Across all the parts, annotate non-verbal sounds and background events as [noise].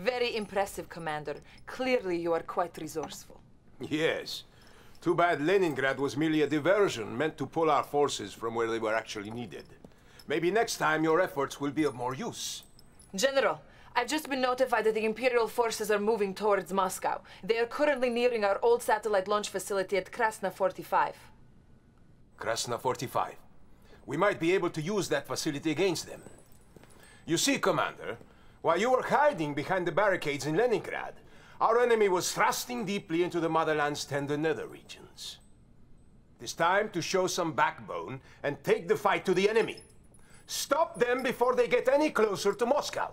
Very impressive, Commander. Clearly you are quite resourceful. Yes. Too bad Leningrad was merely a diversion meant to pull our forces from where they were actually needed. Maybe next time your efforts will be of more use. General, I've just been notified that the Imperial forces are moving towards Moscow. They are currently nearing our old satellite launch facility at Krasna 45. Krasna 45. We might be able to use that facility against them. You see, Commander, while you were hiding behind the barricades in Leningrad, our enemy was thrusting deeply into the motherland's tender nether regions. It is time to show some backbone and take the fight to the enemy. Stop them before they get any closer to Moscow.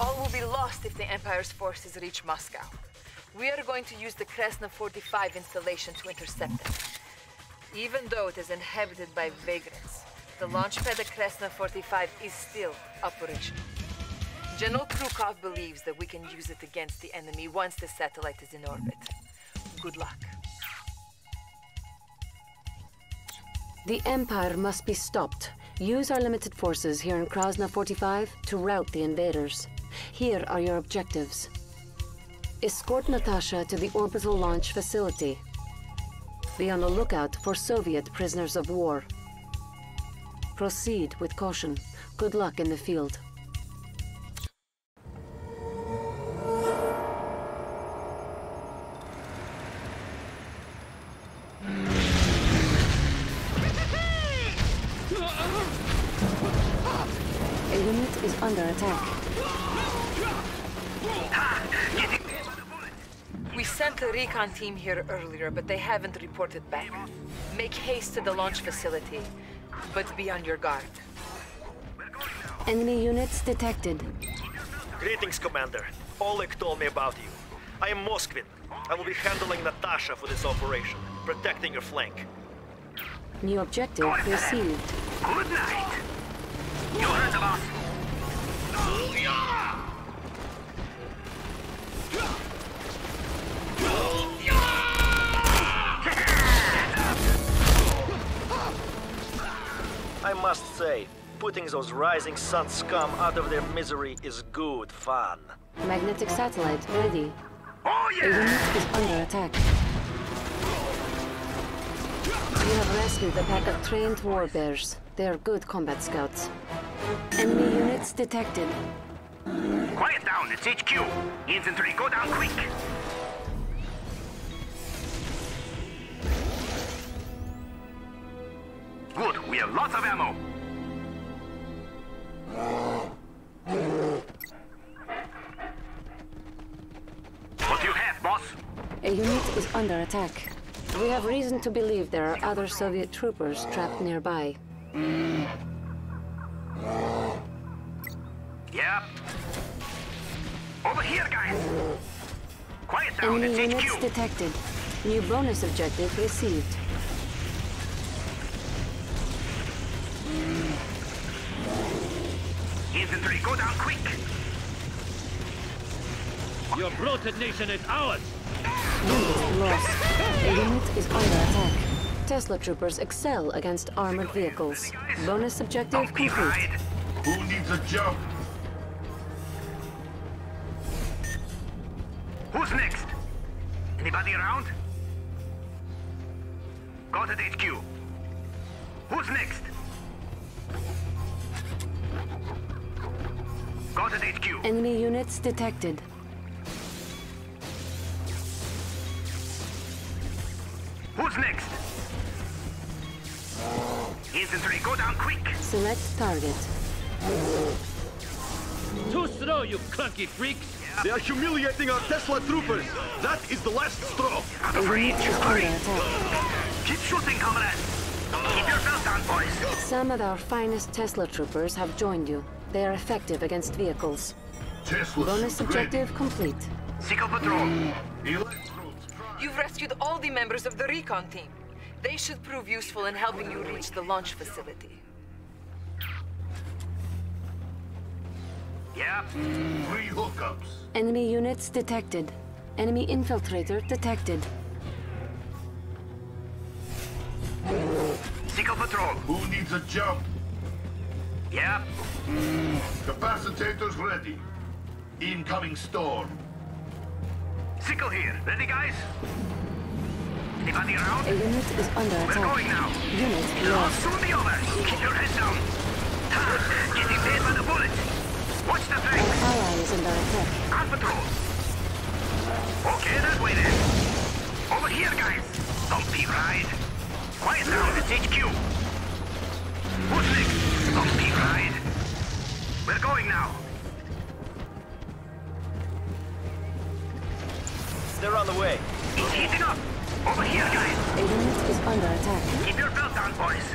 All will be lost if the Empire's forces reach Moscow. We are going to use the Krasna 45 installation to intercept them. Even though it is inhabited by vagrants, the launchpad at Krasna 45 is still operational. General Krukov believes that we can use it against the enemy once the satellite is in orbit. Good luck. The Empire must be stopped. Use our limited forces here in Krasna 45 to rout the invaders. Here are your objectives. Escort Natasha to the orbital launch facility. Be on the lookout for Soviet prisoners of war. Proceed with caution. Good luck in the field. A unit is under attack. We sent a recon team here earlier, but they haven't reported back. Make haste to the launch facility, but be on your guard. Enemy units detected. Greetings, Commander. Oleg told me about you. I am Moskvin. I will be handling Natasha for this operation, protecting your flank. New objective received. Good night. You heard of I must say, putting those rising sun scum out of their misery is good fun. Magnetic satellite ready. Oh yeah! unit is under attack. You have rescued a pack of trained war bears. They are good combat scouts. Enemy units detected. Quiet down, it's HQ. Infantry, go down quick. Good, we have lots of ammo. What do you have, boss? A unit is under attack. We have reason to believe there are other Soviet troopers trapped nearby. Yeah. Over here, guys. Quiet down, Enemy it's units HQ. detected. New bonus objective received. Infantry, go down quick. Your bloated nation is ours! Unit lost. A unit is under attack. Tesla troopers excel against armored vehicles. Bonus objective complete. Who needs a jump? Who's next? Anybody around? Got it, HQ. Who's next? Got it, HQ. Enemy units detected. Who's next? Infantry, go down quick. Select target. Too slow, you clunky freaks! They are humiliating our Tesla troopers. That is the last straw. Not A afraid, unit is hurry. Keep shooting, comrades. Keep yourself down, boys. Some of our finest Tesla troopers have joined you. They are effective against vehicles. Tesla Bonus objective complete. Sickle patrol. You've rescued all the members of the recon team. They should prove useful in helping you reach the launch facility. Yeah. Three hookups. Enemy units detected. Enemy infiltrator detected. Sickle patrol. Who needs a jump? Yeah? Capacitators ready. Incoming storm. Sickle here. Ready, guys? Anybody around? A unit is under We're attack. going now. Unit It'll all lost. soon be over. Keep your head down. Ha! Getting paid by the bullets. Watch the An flanks. ally is under attack. On patrol. Okay, that way then. Over here, guys. Bumpy ride. Quiet down, it's HQ. Who's next? Bumpy ride. We're going now. They're on the way. It's heating up. Over here, guys. A unit is under attack. Keep your belt down, boys.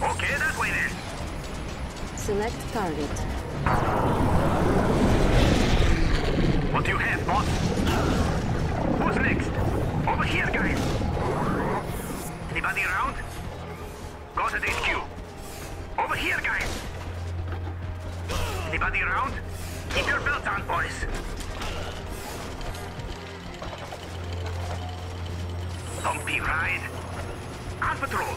Okay, that way then. Select target. What do you have, boss? Who's next? Over here, guys. Anybody around? Go to the HQ. Here, guys. Anybody around? Keep your belt on, boys. Bumpy ride. On patrol.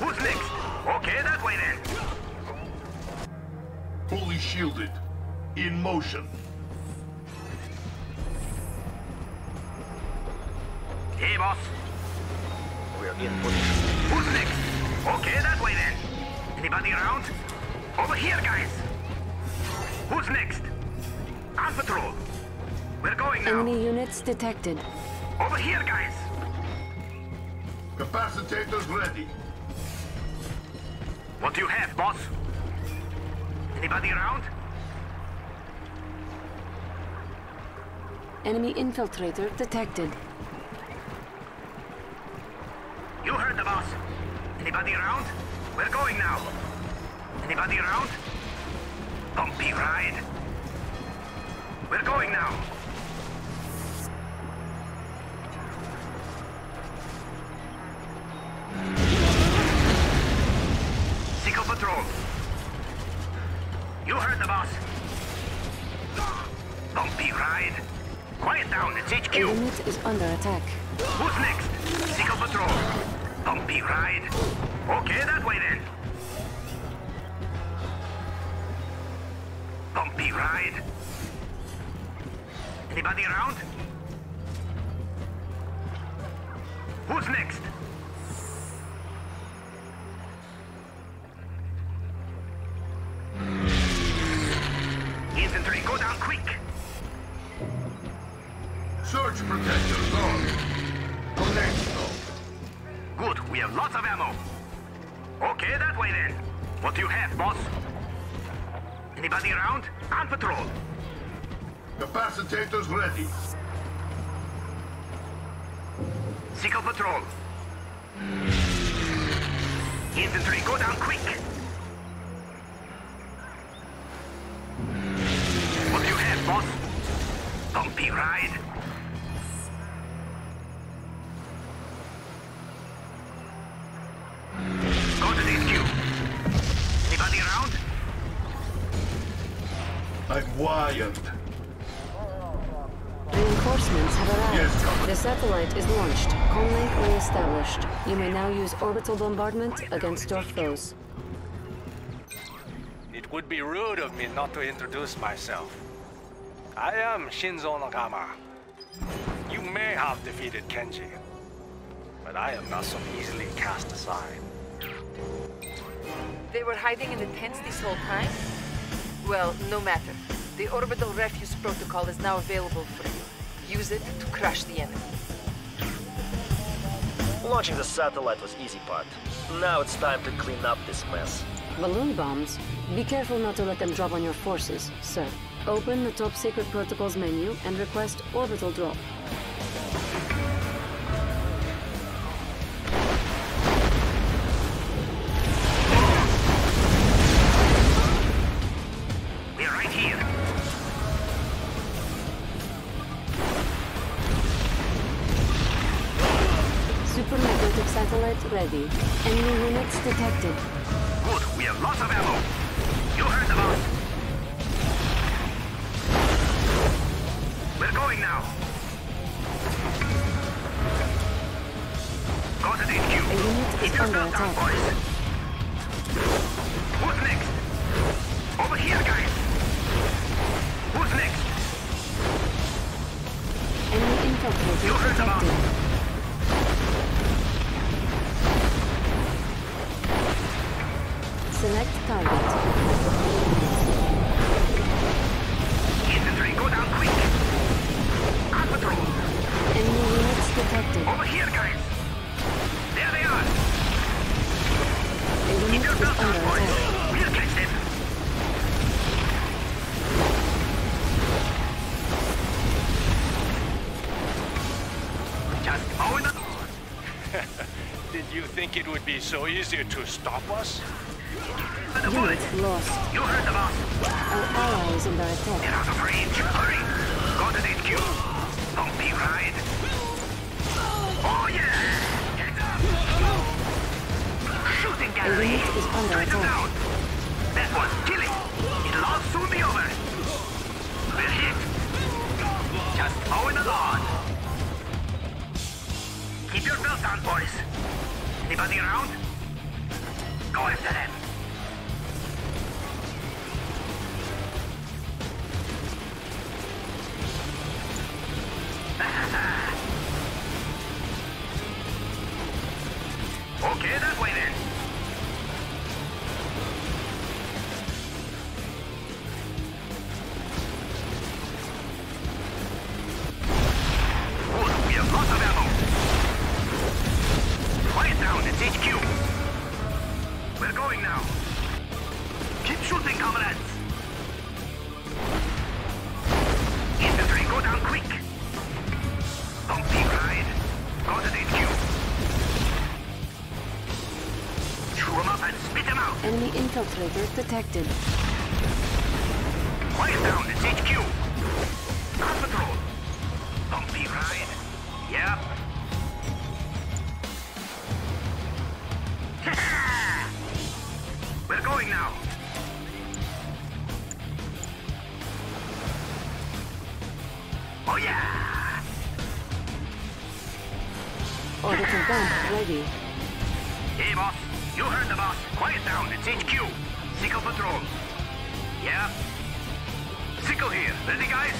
Who's next? Okay, that way then. Fully shielded. In motion. We're in position. Who's next? Okay, that way then. Anybody around? Over here, guys. Who's next? On patrol. We're going now. Enemy units detected. Over here, guys. Capacitators ready. What do you have, boss? Anybody around? Enemy infiltrator detected. You heard the boss. Anybody around? We're going now. Anybody around? Bumpy ride. We're going now. Sickle Patrol. You heard the boss. Bumpy ride. Quiet down, it's HQ. unit is under attack. Who's next? Sickle Patrol. Bumpy ride. Okay, that way then. Bumpy ride. Anybody around? Who's next? Infantry, go down quick. Surge protectors on. Connecto. Good, we have lots of ammo. Okay, that way then. What do you have, boss? Anybody around? On patrol. Capacitators ready. Sickle patrol. Infantry, go down quick. What do you have, boss? Bumpy ride. I'm. Reinforcements have arrived. Yes, the satellite is launched. Comlink re-established. You may now use orbital bombardment against your foes. It would be rude of me not to introduce myself. I am Shinzo Nagama. You may have defeated Kenji, but I am not so easily cast aside. They were hiding in the tents this whole time? Well, no matter. The orbital refuse protocol is now available for you. Use it to crush the enemy. Launching the satellite was easy part. Now it's time to clean up this mess. Balloon bombs? Be careful not to let them drop on your forces, sir. Open the top secret protocols menu and request orbital drop. Supermagnetic satellite ready. Enemy units detected. Good, we have lots of ammo. You heard the boss. We're going now. Go to is Keep your under belt down, attack. boys. Who's next? Over here, guys. Who's next? Enemy infiltrator You heard about detected. Select target. You think it would be so easy to stop us? for the bullet. Unit lost. You heard the boss. Our ally is under attack. They're out of range. Hurry. Go to the HQ. Ride. Oh, yeah. Get up. Shooting gallery. unit is under attack. Anybody around? Enemy infiltrator detected. Quiet down, it's HQ. On patrol. Bumpy ride. Yep. [laughs] We're going now. Oh yeah! Orbital bump ready. Hey boss, you heard the boss. Quiet down, it's HQ. Sickle patrol. Yeah. Sickle here. Ready guys?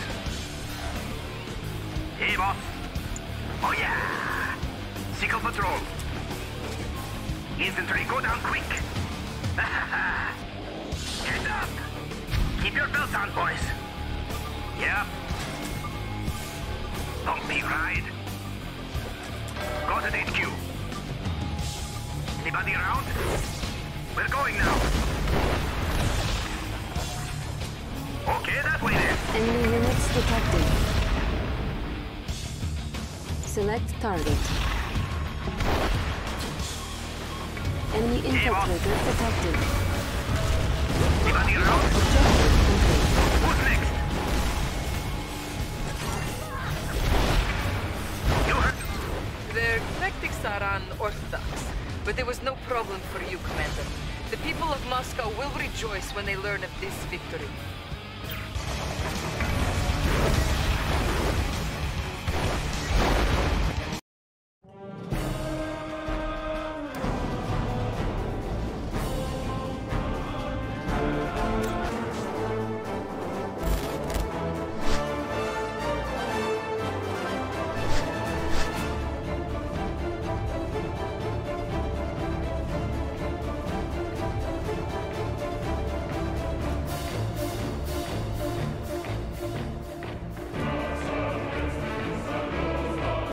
Hey boss. Oh yeah. Sickle patrol. Infantry, go down quick. [laughs] Get up. Keep your belts on, boys. Yeah. Go Anybody around? We're going now. Okay, that way then. Enemy units detected. Select target. Enemy infiltrator detected. Moscow will rejoice when they learn of this victory.